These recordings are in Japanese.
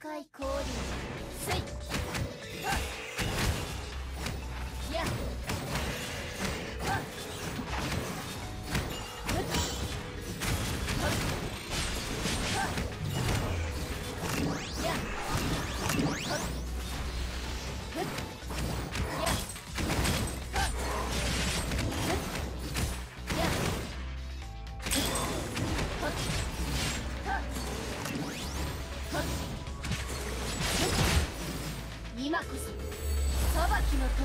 界降臨今こそ裁きの時。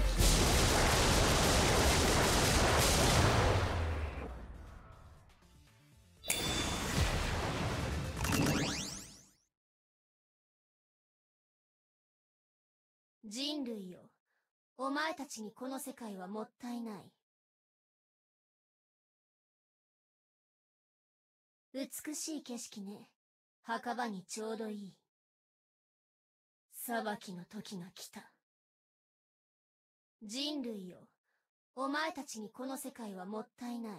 人類よ。お前たちにこの世界はもったいない。美しい景色ね。墓場にちょうどいい。裁きの時が来た。人類よお前たちにこの世界はもったいない。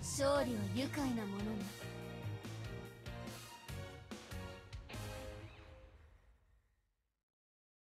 勝利は愉快なものね。